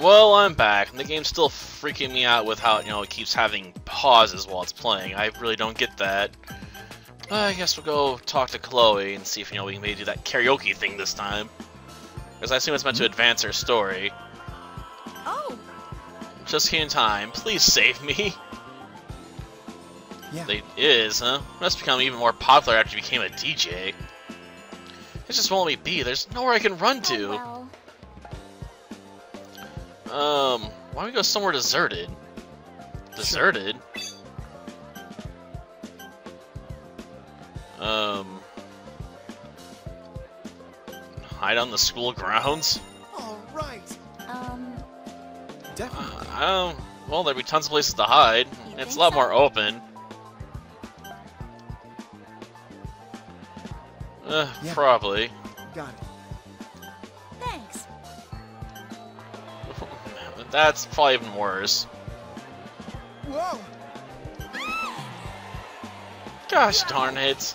Well, I'm back, and the game's still freaking me out with how, you know, it keeps having pauses while it's playing. I really don't get that. Uh, I guess we'll go talk to Chloe and see if, you know, we can maybe do that karaoke thing this time. Because I assume it's meant to advance her story. Oh, Just here in time. Please save me. Yeah. It is, huh? Must become even more popular after you became a DJ. It just won't let me be. There's nowhere I can run oh to. well. Um, why don't we go somewhere deserted? Deserted? Um, hide on the school grounds? All right. Um, Definitely. Uh, I. Well, there'd be tons of places to hide. You It's a lot so? more open. Uh, Yeah. probably. Got it. That's probably even worse. Whoa. Gosh darn it.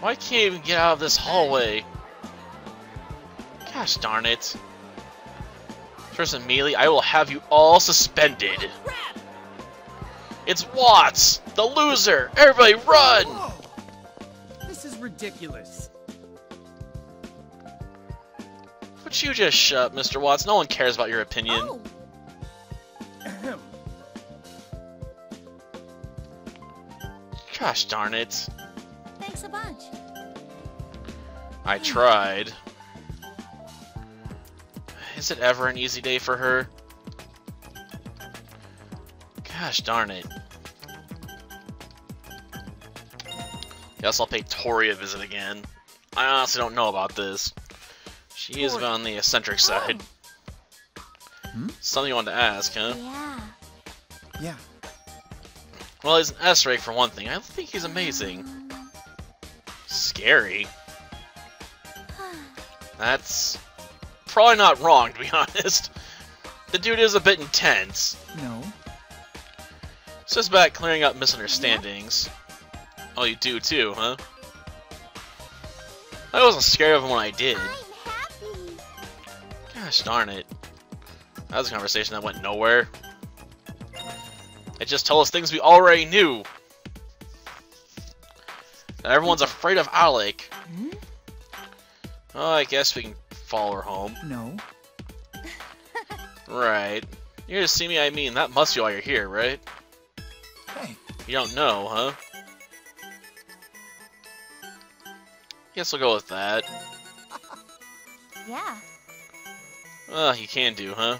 Why can't even get out of this hallway? Gosh darn it. First immediately, I will have you all suspended. It's Watts, the loser. Everybody run! This is ridiculous. You just shut, Mr. Watts? No one cares about your opinion. Oh, Gosh darn it. thanks a bunch. I tried. Is it ever an easy day for her? Gosh darn it. Guess I'll pay Torri a visit again. I honestly don't know about this. She is on the eccentric side. Hmm? Something you wanted to ask, huh? Yeah. Yeah. Well, he's an S-ray for one thing. I think he's amazing. Scary. That's probably not wrong, to be honest. The dude is a bit intense. No. It's just about clearing up misunderstandings. Oh, you do too, huh? I wasn't scared of him when I did. Gosh darn it. That was a conversation that went nowhere. It just told us things we already knew. That everyone's afraid of Alec. Hmm? Oh, I guess we can follow her home. No. Right. You're to see me, I mean, that must be why you're here, right? Hey. You don't know, huh? Guess we'll go with that. Yeah. Uh, you can do, huh?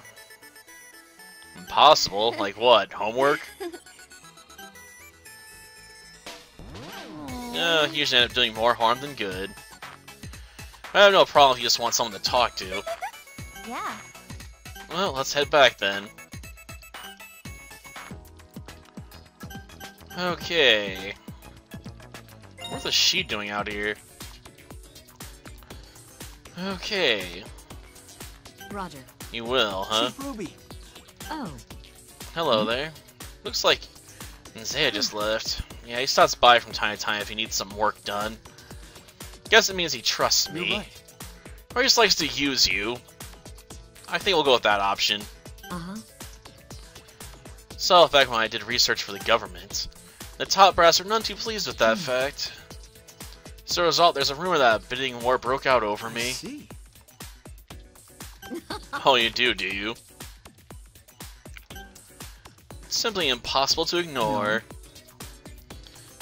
Impossible? like what? Homework? Uh, you usually end up doing more harm than good. I have no problem if you just want someone to talk to. Yeah. Well, let's head back then. Okay. What is she doing out here? Okay. Roger. You will, huh? Chief Ruby. Oh, Hello there. Looks like Zaya just left. Yeah, he stops by from time to time if he needs some work done. Guess it means he trusts me. right. Or he just likes to use you. I think we'll go with that option. uh-huh. So, back when I did research for the government, the top brass are none too pleased with that fact. As a result, there's a rumor that a bidding war broke out over I me. Oh, you do, do you? It's simply impossible to ignore.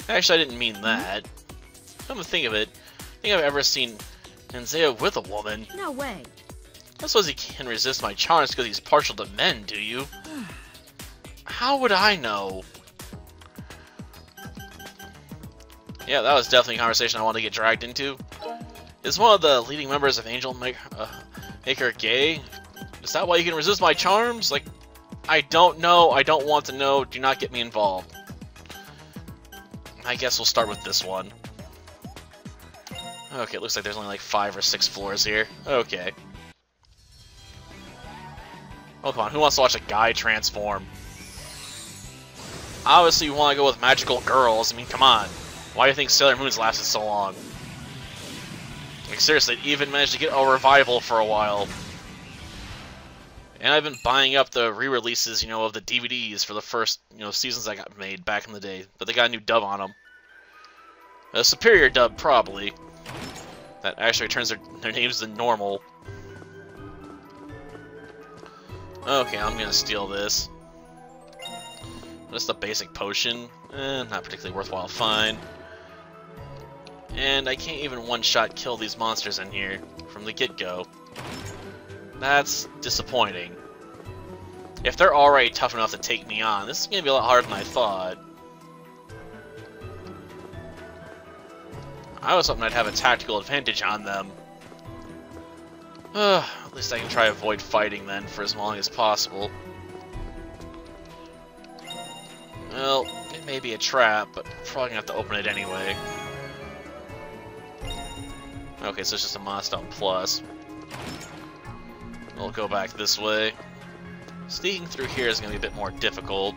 Actually, I didn't mean that. Come to think of it, I think I've ever seen Nzea with a woman. No way. I suppose he can resist my charms because he's partial to men, do you? How would I know? Yeah, that was definitely a conversation I wanted to get dragged into. Is one of the leading members of Angel Maker, uh, Maker gay? Is that why you can resist my charms? Like, I don't know, I don't want to know, do not get me involved. I guess we'll start with this one. Okay, it looks like there's only like five or six floors here. Okay. Oh, come on, who wants to watch a guy transform? Obviously, you want to go with magical girls. I mean, come on. Why do you think Sailor Moon's lasted so long? Like, seriously, it even managed to get a revival for a while. And I've been buying up the re-releases, you know, of the DVDs for the first, you know, seasons I got made back in the day. But they got a new dub on them. A superior dub, probably. That actually turns their, their names to normal. Okay, I'm gonna steal this. Just a basic potion. Eh, not particularly worthwhile find. And I can't even one-shot kill these monsters in here from the get-go. That's disappointing. If they're already tough enough to take me on, this is going to be a lot harder than I thought. I was hoping I'd have a tactical advantage on them. At least I can try to avoid fighting then for as long as possible. Well, it may be a trap, but I'm probably gonna have to open it anyway. Okay, so it's just a milestone plus. We'll go back this way. Sneaking through here is gonna be a bit more difficult.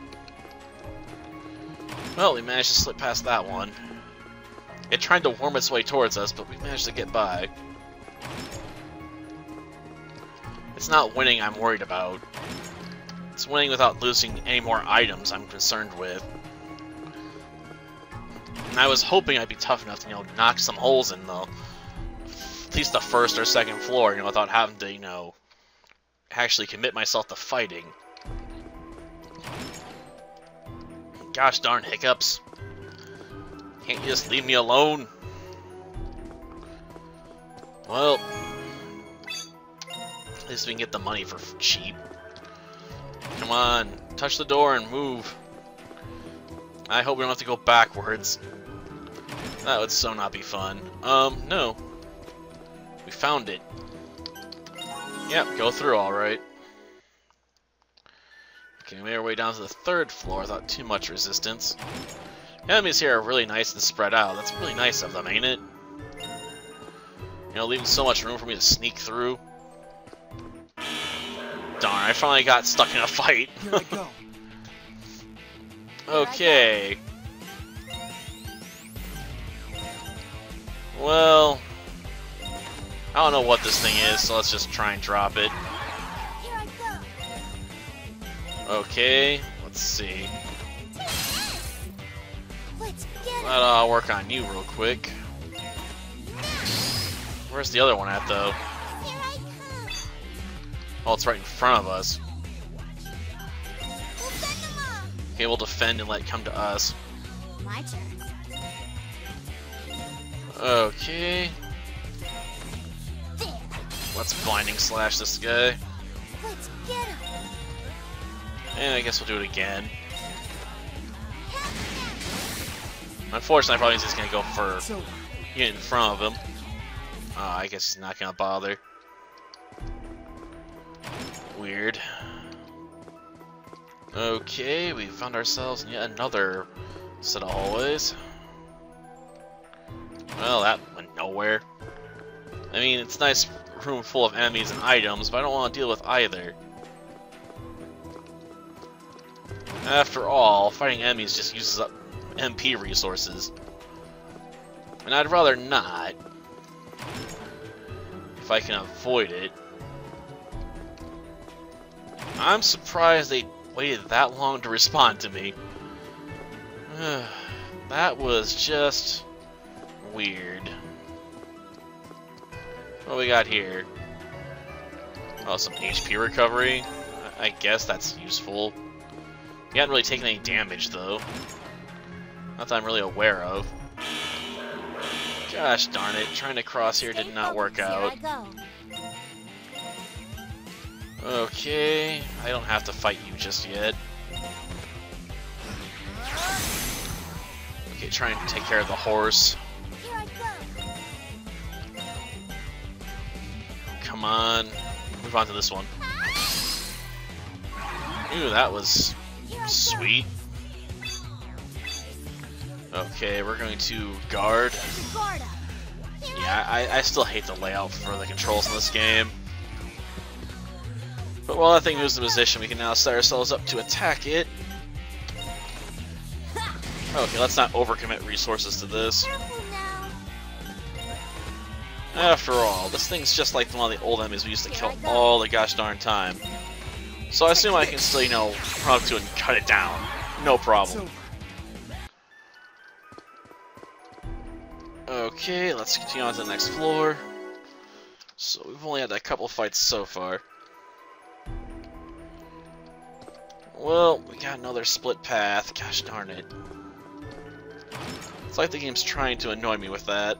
Well, we managed to slip past that one. It tried to worm its way towards us, but we managed to get by. It's not winning I'm worried about. It's winning without losing any more items I'm concerned with. And I was hoping I'd be tough enough to, you know, knock some holes in the, at least the first or second floor, you know, without having to, you know, actually commit myself to fighting. Gosh darn hiccups. Can't you just leave me alone? Well, at least we can get the money for cheap. Come on, touch the door and move. I hope we don't have to go backwards. That would so not be fun. Um, no. Found it. Yep, go through alright. Okay, we made our way down to the third floor without too much resistance. Enemies here are really nice and spread out. That's really nice of them, ain't it? You know, leaving so much room for me to sneak through. Darn, I finally got stuck in a fight. Go. okay. Well, I don't know what this thing is, so let's just try and drop it. Here I go. Okay, let's see. Let's get uh, work on you real quick. Where's the other one at, though? Here I come. Oh, it's right in front of us. We'll send them off. Okay, we'll defend and let it come to us. Okay. Let's blinding slash this guy. Let's get. And I guess we'll do it again. Unfortunately, I probably just gonna go for get in front of him. Uh, I guess he's not gonna bother. Weird. Okay, we found ourselves in yet another set of hallways. Well, that went nowhere. I mean, it's nice room full of enemies and items, but I don't want to deal with either. After all, fighting enemies just uses up MP resources. And I'd rather not. If I can avoid it. I'm surprised they waited that long to respond to me. that was just weird. What we got here? Oh, some HP recovery. I guess that's useful. You hadn't really taken any damage, though. Not that I'm really aware of. Gosh darn it, trying to cross here did not work out. Here I go. Okay, I don't have to fight you just yet. Okay, trying to take care of the horse. Come on. Move on to this one. Ooh, that was sweet. Okay, we're going to guard. Yeah, I, I still hate the layout for the controls in this game. But while that thing moves in position, we can now set ourselves up to attack it. Okay, let's not overcommit resources to this. After all, this thing's just like one of the old enemies we used to kill all the gosh darn time. So I assume I can still, you know, run up to it and cut it down. No problem. Okay, let's continue on to the next floor. So we've only had a couple fights so far. Well, we got another split path. Gosh darn it. It's like the game's trying to annoy me with that.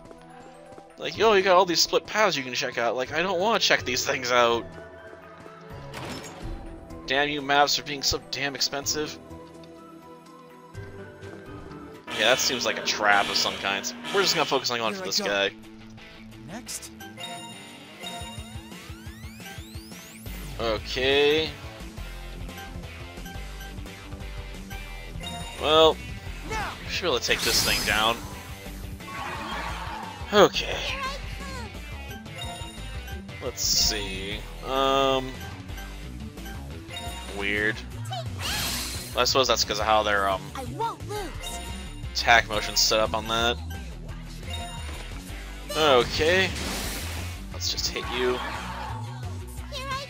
Like, yo, you got all these split paths you can check out. Like, I don't want to check these things out. Damn you maps for being so damn expensive. Yeah, that seems like a trap of some kinds. We're just gonna focus on going for this go. guy. Next. Okay. Well, we should be able to take this thing down. Okay. Here I come. Let's see. Um. Weird. I suppose that's because of how their um I won't lose. attack motion's set up on that. Okay. Let's just hit you. Here I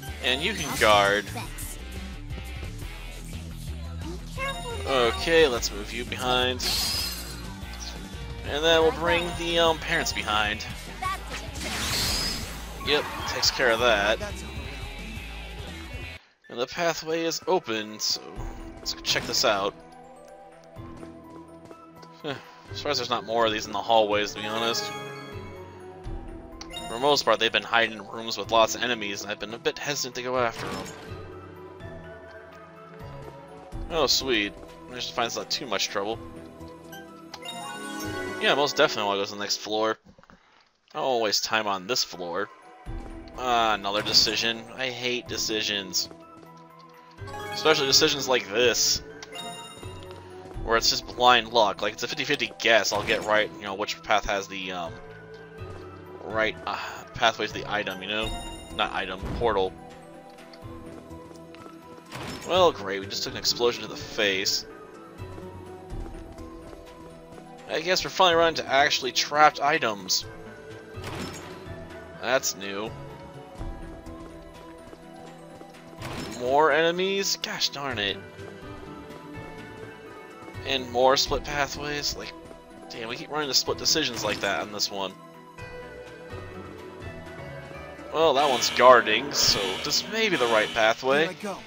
come. And you can guard. take this. Be careful now. Okay, let's move you behind. And then we'll bring the um, parents behind. Yep, takes care of that. And the pathway is open, so let's check this out. Huh, As far as there's not more of these in the hallways, to be honest. For the most part, they've been hiding in rooms with lots of enemies, and I've been a bit hesitant to go after them. Oh, sweet. Managed to find not too much trouble. Yeah, most definitely want to go to the next floor. I won't waste time on this floor. Ah, another decision. I hate decisions. Especially decisions like this. Where it's just blind luck. Like, it's a 50-50 guess I'll get right, you know, which path has the, um... Right, uh, pathway to the item, you know? Not item, portal. Well, great, we just took an explosion to the face. I guess we're finally running to actually trapped items. That's new. More enemies? Gosh darn it. And more split pathways? Like, damn, we keep running to split decisions like that on this one. Well, that one's guarding, so this may be the right Here pathway. I go.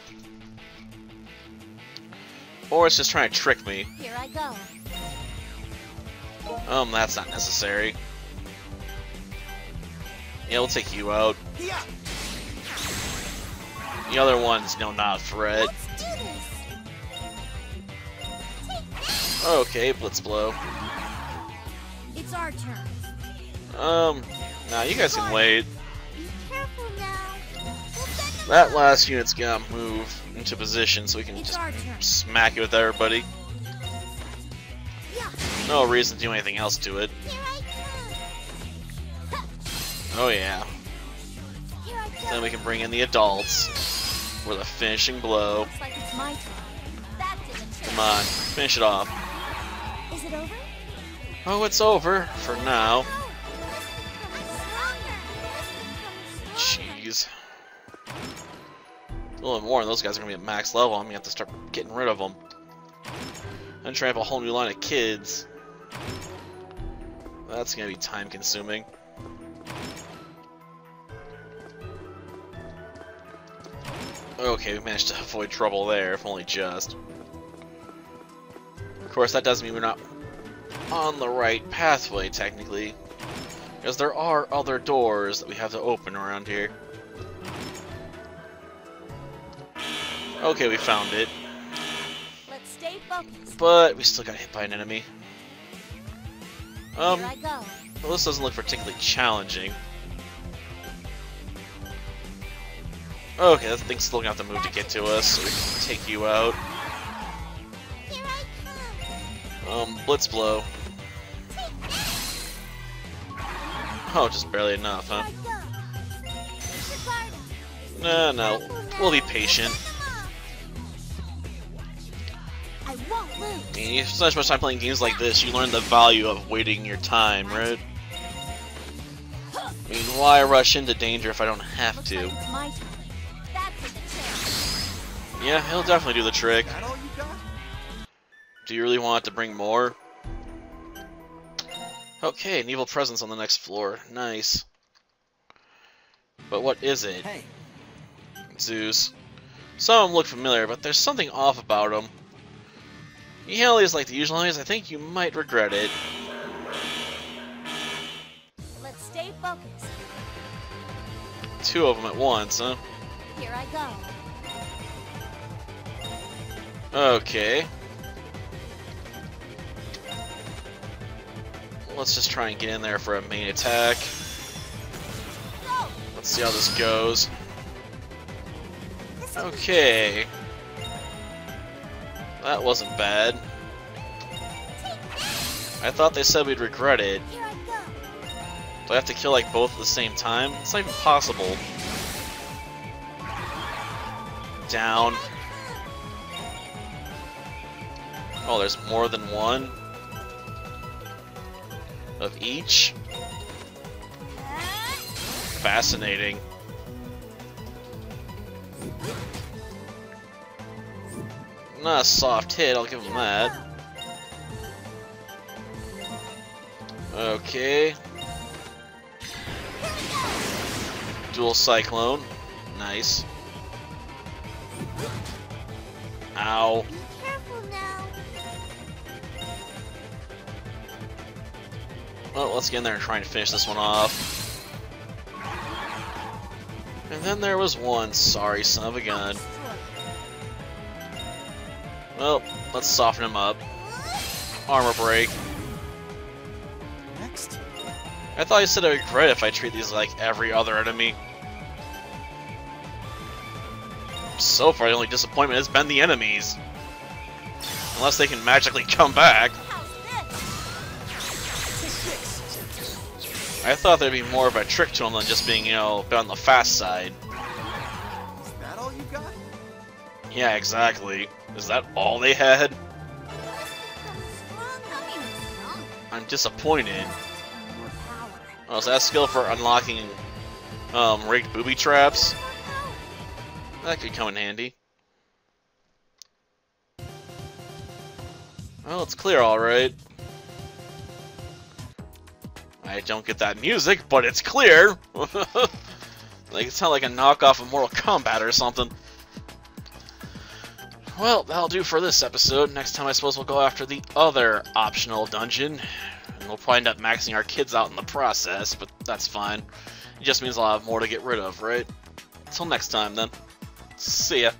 Or it's just trying to trick me. Here I go. Um, that's not necessary. Yeah, we'll take you out. The other one's, no, not threat. Okay, Blitz Blow. It's our turn. Um, nah, you guys can wait. Be careful now. We'll send them That last unit's gonna move into position so we can just smack it with everybody. No reason to do anything else to it. Here I come. Oh yeah. Here I go. Then we can bring in the adults for the finishing blow. Like it's my turn. That did a trick. Come on, finish it off. Is it over? Oh, it's over for now. No. I'm stronger. This becomes Jeez. A little more, and those guys are gonna be at max level. I'm gonna have to start getting rid of them. And try up a whole new line of kids. That's gonna be time consuming. Okay, we managed to avoid trouble there, if only just. Of course, that doesn't mean we're not on the right pathway, technically. Because there are other doors that we have to open around here. Okay, we found it. Let's stay focused. But we still got hit by an enemy. Um, Here I go. well, this doesn't look particularly challenging. Okay, that thing's still gonna have to move to get to us, so we can take you out. Here I come. Um, Blitz Blow. Oh, just barely enough, huh? I go. Shikarda. No, no, we'll be patient. I won't mean, you spend so much time playing games like this, you learn the value of waiting your time, right? I mean, why rush into danger if I don't have to? like it's my turn. That did a trick. Yeah, he'll definitely do the trick. That all you got? Do you really want to bring more? Okay, an evil presence on the next floor. Nice. But what is it? Hey, Zeus. Some of them look familiar, but there's something off about them. You handle these like the usual enemies, I think you might regret it. Let's stay focused. Two of them at once, huh? Here I go. Okay. Let's just try and get in there for a main attack. Let's see how this goes. Okay. That wasn't bad. I thought they said we'd regret it. Do I have to kill like both at the same time? It's not even possible. Down. Oh, there's more than one of each. Fascinating. Not a soft hit, I'll give him that. Okay. Dual Cyclone. Nice. Ow. Be careful now. Well, let's get in there and try and finish this one off. And then there was one. Sorry, son of a gun. Well, let's soften him up. Armor break. next. I thought you said I regret if I treat these like every other enemy. So far, the only disappointment has been the enemies. Unless they can magically come back. I thought there'd be more of a trick to them than just being, you know, on the fast side. Is that all you got? Yeah, exactly. Is that all they had? I'm disappointed. Oh, is that skill for unlocking um, rigged booby traps? That could come in handy. Well, it's clear, alright. I don't get that music, but it's clear! like, it sounds like a knockoff of Mortal Kombat or something. Well, that'll do for this episode. Next time, I suppose we'll go after the other optional dungeon. And we'll probably end up maxing our kids out in the process, but that's fine. It just means I'll have more to get rid of, right? Until next time, then. See ya.